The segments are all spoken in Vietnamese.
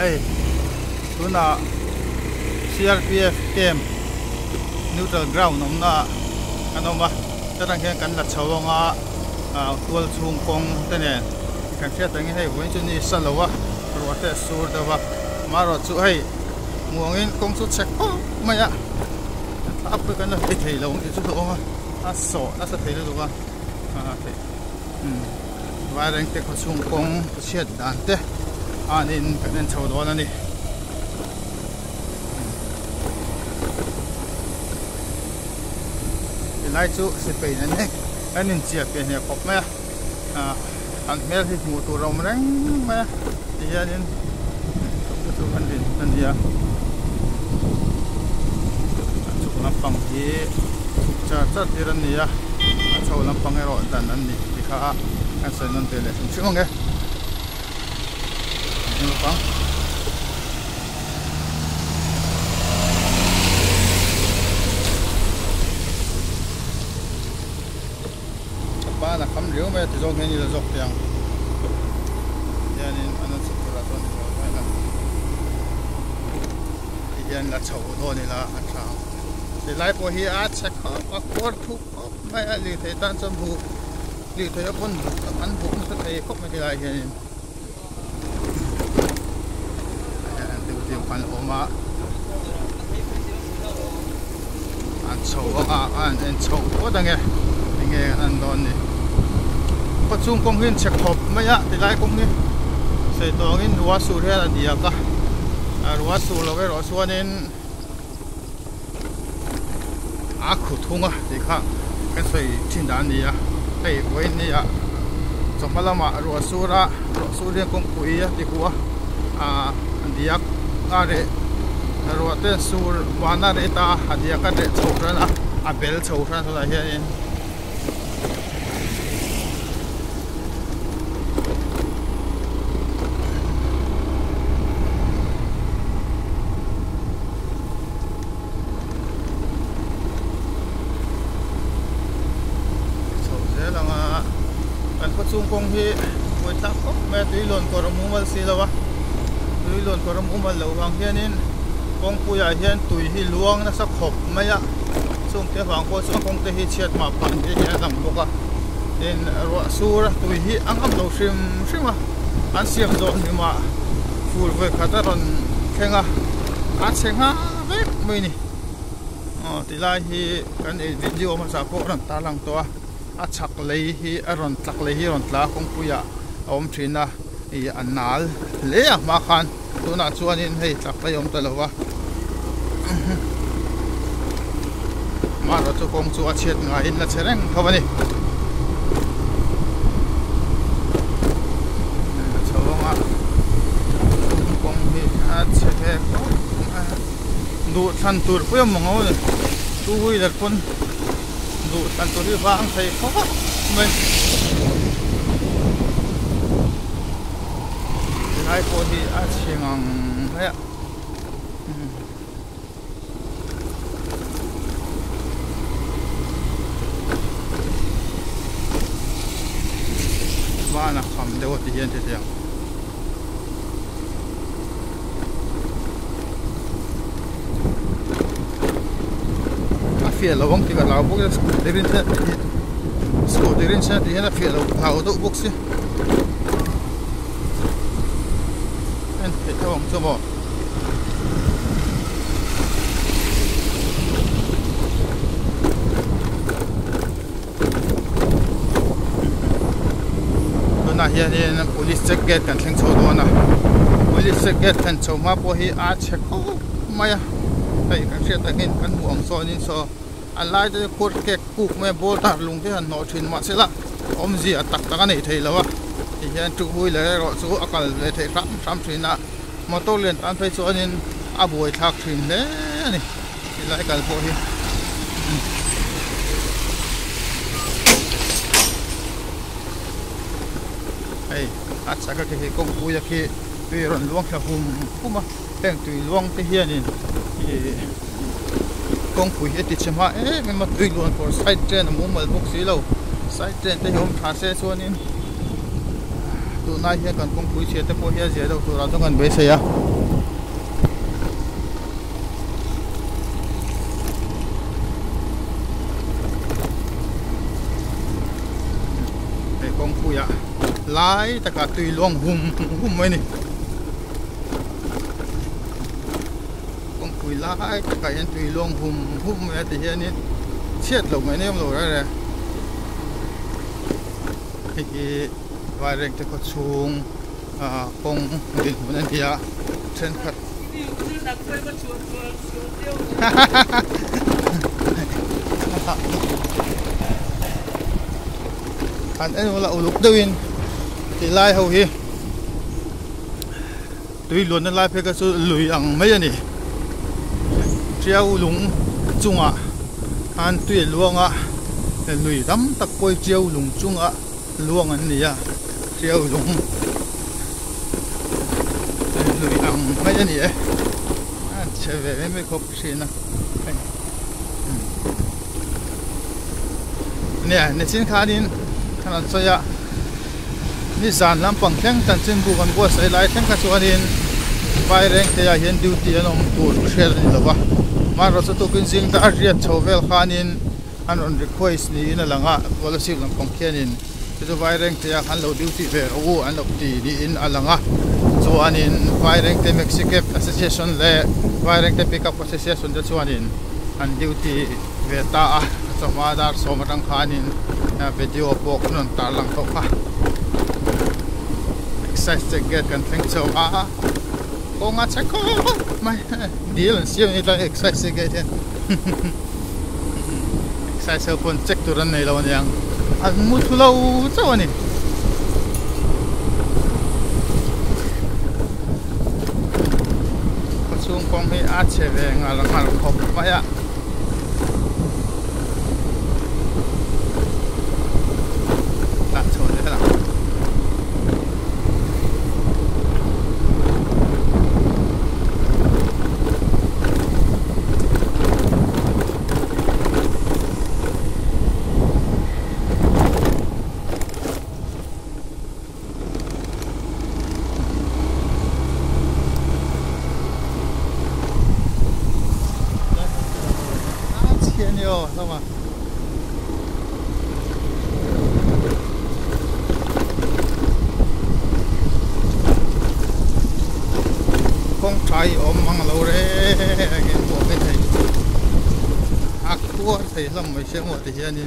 hey, tuna CRPF camp neutral ground om na. Kanoma tarang hian kan la chawanga a tual chung kong te ne kan thia tangi hei wen chu ni salowa ro te sur mà rồi maro chu hei muangin kong chu check po maya ap kan la thei lo ngi chu ho a so na sa thei lo wa a thei um wa reng te ko chung kong chiat dan te anin kan chawd wa na ni lai chu se pe na ne an in chia pe ne kop ma a an mel hi mu tu rom anh ma ti ya din tu an din an dia cha cha anh đi à ya làm bằng cái pang đàn anh đi ni ti anh an sai non te le chu nghe ni pang ba là không liu về thì dòng cái gì là dọc tiền giờ nên anh sẽ phải là tuần rồi phải là thì giờ là chầu thôi nên là ăn sao thì lại bộ hi át sẽ có có quất thu có mấy anh lì thấy tan châm vụ lì thấy có quân ăn vụ sẽ thấy không mấy cái lại hiện điều điều khoản ốm á ăn chầu à anh anh chầu có đằng nghe nghe anh đòn đi có chung công viên check hộp mấy á thì lại công viên xây to in rùa sủi hết là đi cả à rùa sủi là cái rùa sủi nên à khu thung à thì khác cái xây chín đàn đi à đây với đi à trong mà làm rùa ra rùa sủi riêng công quỹ thì của à đi á à để rùa tên sủi vana để ta hadia á re để chầu ra à à bel chầu ra thôi là hiện chung kong hi voi tak kop me tui ko ram umal tui lon ko ram umal lo wang hianin kong puya hian, tui hi luang na sa khop maya chung te wang ko chung kong te hi chiat ma pan hi hian lang boka in ro sur tui hi angam lo shim shima an siam zo ni ma ful ve khata ron khenga a. Ha ve mai ni. Ờ thì lai hi kan video ma sa ko ran ta lang to a. A chak lei hi a ron tlak lei hi ron tla kong puya om thina i an nal le a ma khan tuna chuan in hei tlak lei om talowa ma ro chu kong chu a chet nga in la chereng khawani chawanga kong hi a chet du than tur puyam mangaw tu hui dar pun du tan tu ri vang thai kho mai hai po hi a chingang ya mà là khẩm đều thì hiện thế nào phía lâu không thì cả lão bốc để trên số để bên trên thì là phía lâu hào độ bốc xí na hian police check gate kan thleng chho do police check gate kan chho ma po hi a check. O maya. Ai, kan sia ta ngin kan muang so ni so an lai te khur ke kuk me bol tar lung te han no thin ma se la. Om ji atak ta nei thei lawa hian tu hui le ro chu akal le thei ram ram thina motor len tan phei chu anin a boi thak thin le ni ti lai kal po hi ai a chaka ke kong pu ya ke pe ron luang kha hum kuma teng tui luang te này in kong pu hi ti chama e me ma tui luang for side train mu mal bok si lo side train te hom tha se chuan in tu nai hian kan kong pui che te po hian zia do tu ra dong kan be se ya ei kong pui ya lai ta ka tui luang hum hum mai ni kong pui lai ta ka hian tui luang hum hum mai ti hian ni chiat lo mai nem lo ra ra cái rèn te có chung à phong đình của anh kia trên khát anh em là lúc đầu in lai hầu hi. Tuy luôn lai phải cái su lùi ăn mấy anh treo lúng chung à anh tuy luôn à lùi đắm tắc quay treo lúng chung à anh treo lúng lùi ăn mấy cái anh nè chơi về mấy cốc xin nè nè nè, xin khá đi khá là sao ya ni zan lam pang theng tan chen bu kan bo sai lai theng kha chuan in vai reng te ya hian duty an om tur shel ni lawa ma ro chu tu kin sing ta về chovel khanin anh on request ni in langa wala lam pang khian in chu vai reng te ya khan lo duty ve o an lo ti ni in alanga chuan in vai reng te mexico association le vai reng te pickup association te chuan in. An duty ve ta a chama dar somatang khanin video pok non tar lang to kha exercise to get kan think so a ko nga check ko mai deal and see ni ta exercise get hen exercise pon check tu ran nei lawan yang an mu thu lo chawani chung kong hi a che ve nga lang har khop ma ya ta ตัวไอ้ลำไม่เชื่อหมดไอ้เฮียนี่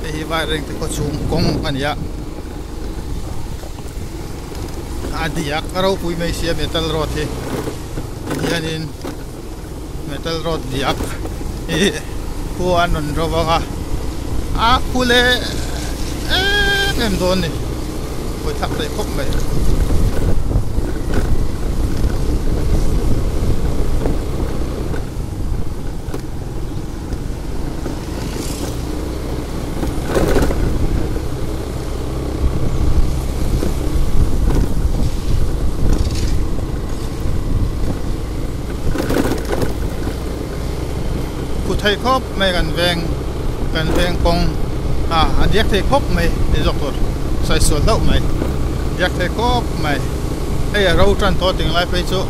ไอ้ว่าเร่งที่เขาชุ่มกงอันยะอาดียักษ์เราคุยไม่เสียเมทัลรอดที่เฮียนี่เมทัลรอดดียักษ์ผู้อันนั้นรบกะอาคุเลเอ็มโดนนี่ไปทักไปพบไป thay khớp mày gần veng gần veng công à anh giết thay khớp mày, để dọc tuột. Sai sửa đậu mày. Giết thay khớp mày. Ấy là râu trăn to tiếng lại phải chỗ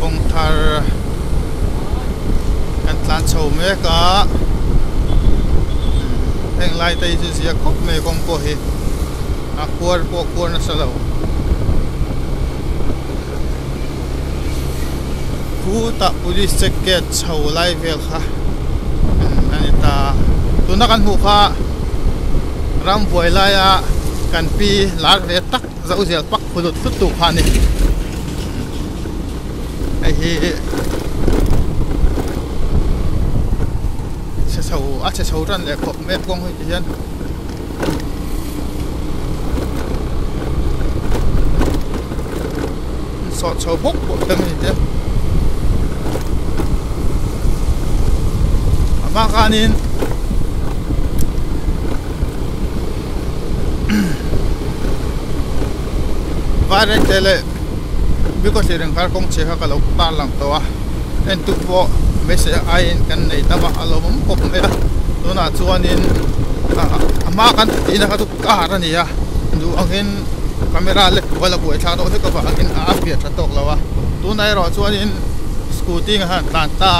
kong thar kan mẹ chho me ka heng lai tai chu sia khop me kong ko hi a kuar po kuar na salo khu ta police check ke chho lai vel kha anh ta. Tu na kan hu kha ram voi lai à, kan pi lar ve tak zau zel pak khulut tu tu kha ni ai hi sẽ sầu ác sẽ sầu răn để cột mẹ con hơi tiền sọt sầu bốc bộ tâm gì thế. Mà kanin vare tele biết có gì đừng che công chế hoặc ta lúc to làm tòa nên tụt vội se ai en kan nei ta bảo alo mum kop me a tu na chuan in ama kan ina ka tu ka ra ni dù du angin camera le wala bu tha do ka ba angin a pia tha tok lawa tu nai ro chuan in scooty nga han tan ta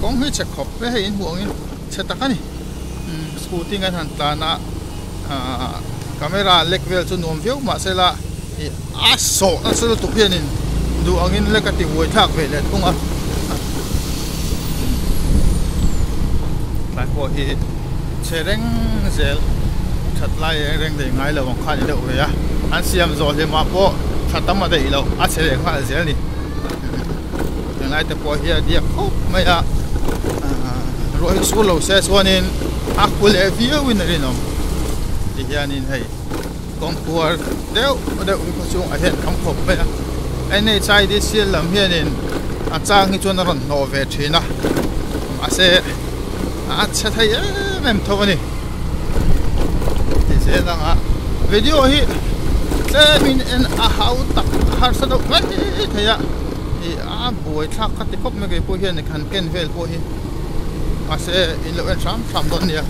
kong hi che khop pe in huang in che ta ka ni scooty nga han ta na camera lek vel chu nom view ma se la a so na se tu pian in du angin le ka ti woi thak ve le tung lại lai hi chế reng zel thật lại e reng để ngay là wang kha ni de we anh xem rồi thì mà ma po that tam ma de lo. A che reng kha zel ni. Yang lai te po hi đi ko mấy à rồi số lâu xe số nên à cô lẽ phía win này nó thì hiện nên hay con tua đeo đeo có chung ở hiện không khổ mấy à anh này chạy đi xe làm hiện nên à trang cái chỗ nó còn nổ về trên à mà xe xe thấy em thôi vậy thì xe đang à video hi xe mình en à hậu tắc har sao đâu vậy thấy à thì à buổi thắc cái cốc mấy cái buổi hiền này khăn ken về buổi hi ase in lo en sam sam don nia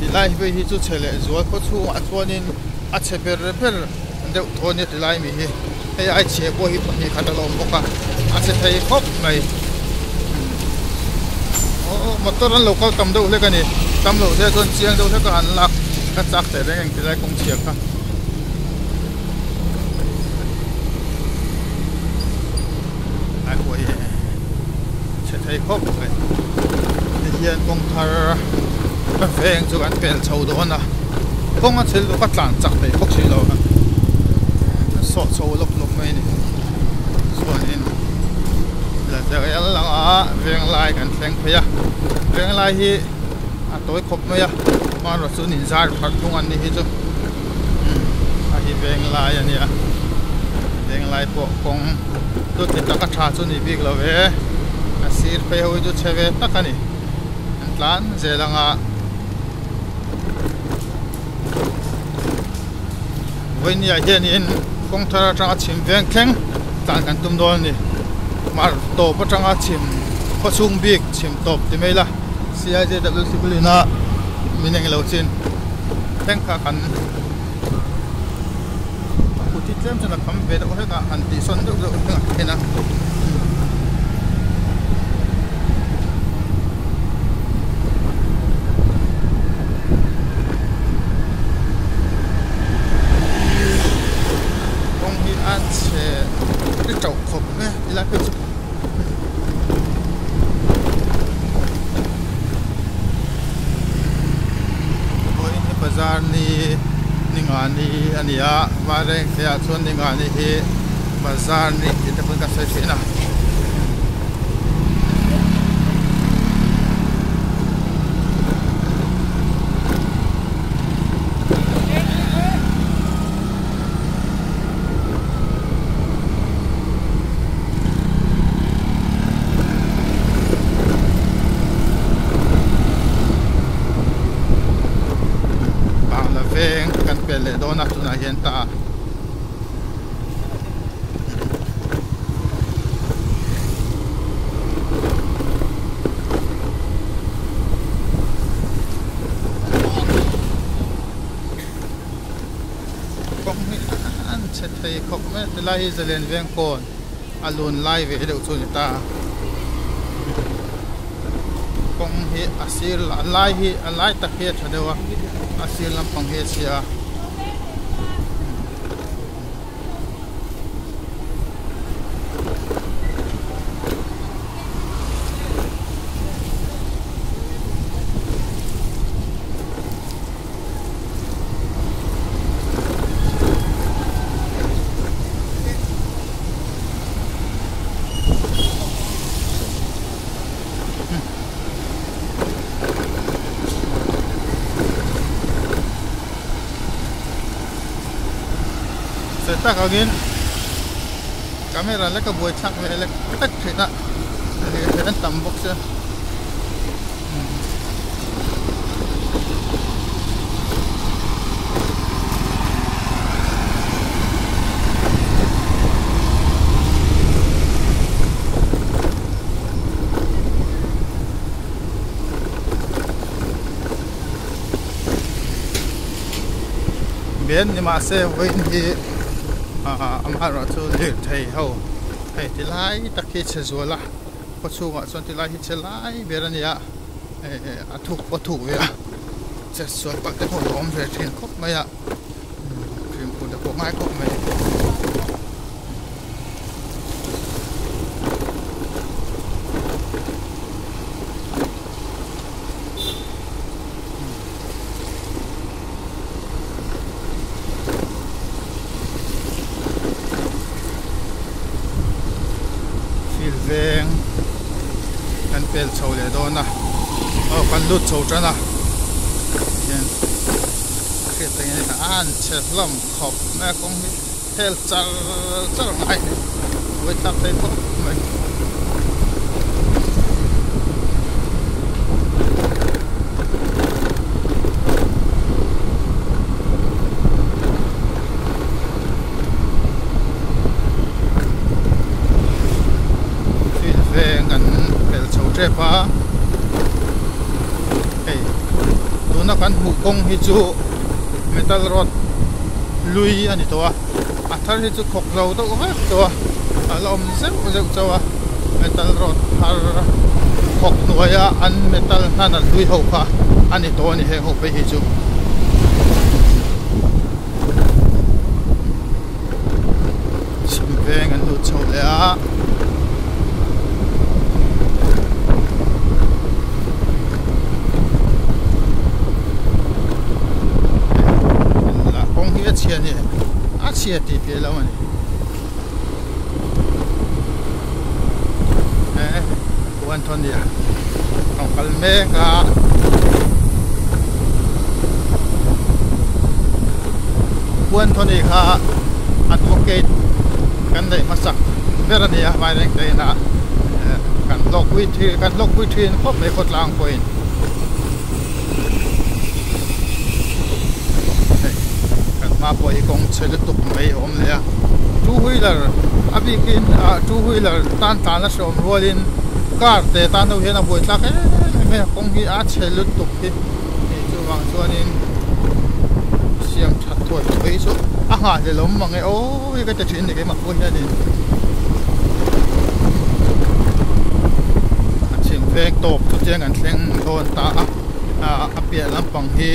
ti lai ve hi chu chele zual ko chu a chuanin a che ber ber deuh nha ti lai mi hi ei ai che bo hi pani khata lo boka a che thei khop mai mấy motor an local tam deuh le ka tam lo se chon chiang deuh le an lak ka chak te reng ti lai kong chiang ka ai ko hi thấy khóc vậy thì hiện công thar phèn cho anh bèn sầu đó na công anh sẽ lúc bắt làn chặt để khóc xí lâu sọ sầu lúc lúc mấy này xuân in là giờ cái là lai vẹn lại cái phèn phải lai vẹn lại hi à tối khóc mấy à mà rồi xuân in ra phát công anh đi chứ. Ừ, à hi vẹn lai anh à vẹn lai bộ công tôi thì ta cắt ra xuân đi biết là về. Sir pe ho ju cheve takani tlan zelanga voin ya hian in kong thara tanga chim veng thleng tlan kan tum dol ni mar to pa tanga chim phachung bik chim top ti mela CIJW sibulina đâu hết cả. Hẳn tỷ xuân ku ti thế nào? Kham ve da sẽ cái chậu khổng nghe do hena bazar ยะวาเรงเสียชวนนิงานิฮิมาซานนี้จะเป็นการใสเซชินะ an che thei khop me te lai hi zalen veng kon alun lai ve de chu ni ta kong hi asir lai hi Alai ta khe thadewa asir lam pang he sia. tak angin kamera lek buat chak ve lek tak thena thena tambok sa Bien, ni masa wait ni hi a amara chu lir thei ho hei ti lai takhi che zuala ko chunga chon ti lai hi che lai berania e a thu po thu ya che so pak te ho om ve thin khop ma ya phim pu da ko mai ko mai veng kan pel chho le do na lụt kan chân à cha na yen khi te ni an che lam khop na kong hi hel char char ngai ni với tap te ko mai phá hey tuna kan mu kong hi chu metal rod lui ani to a. Athar hi chu khok lo to ha to a. Lom zeu zeu chawa metal rod har khok nuaya an metal hana lui ho kha. Ani to ni he ho pe hi chu. Sim veng an lu chau le a chia nè á chia thì phía lâu này nè quan thôn đi à còn cần mẹ cả quan thôn đi cả advocate kan dei masak vera ni a vai reng dei na kan lok wi thi kan lok wi thi khop me khot lang point ma i kong chele tuk tup mai om le a two wheeler a kin a two wheeler tan tan la som rolin car te tan no hena boi tlak e me kong hi a chele tuk tup hi ni chu wang chuanin siam that thoi thoi chu a ha le lom mang e o i ka te thin ni ke ma ko hi ni chim vek tok chu cheng an thleng thon ta a a pia lampang hi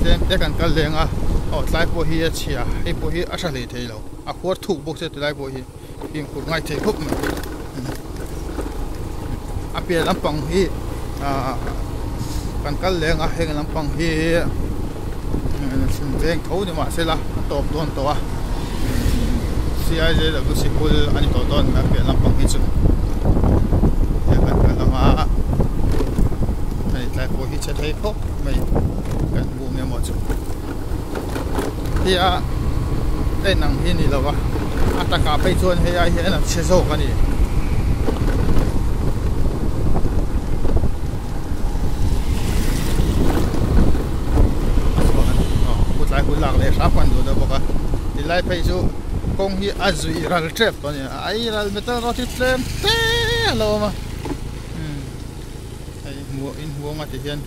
tlem te kan kal a อ๋อไล่พวกฮีเชียไอ้พวกฮีอาศัยเทเราอ่ะขวดถูกบุกเสร็จไล่พวกฮียิงขุดง่ายเทคุบมันอ่ะเปลี่ยนลำปังฮีอ่ากันกันแรงอ่ะเฮงลำปังฮีสินเร่งเขาเนี่ยมาเสร็จละตบโดนตัวซีไอเจแล้วก็สิคุลอันนี้ตัวโดนนะเปลี่ยนลำปังฮีจุดเดี๋ยวกันกันมาไอ้ไล่พวกฮีจะเทคุบไม่กันบูมเนี่ยหมดจุด thì à đây nằng hi ni lo wa à ta cả bây chuan he ai he na che zo ka ni lại hút lạc để sắp quan rồi đó bọc à. thì lại phải chú, công hi azui ral trap to ni ai ral metal roti flame te lo ma ai mua, in mua mà thì hiền.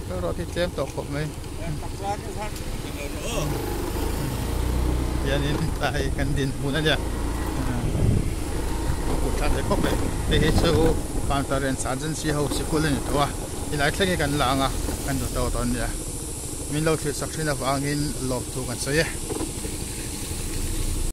Metal roti trep to khop mấy yan in tayo kan din muna niya Pupunta tayo ko pa. Eh so counter and sergeant si ho si kulen ito ah. ilai thleng kan la nga kan do to ton niya min lo thli sakhin of angin lok tu kan sayo.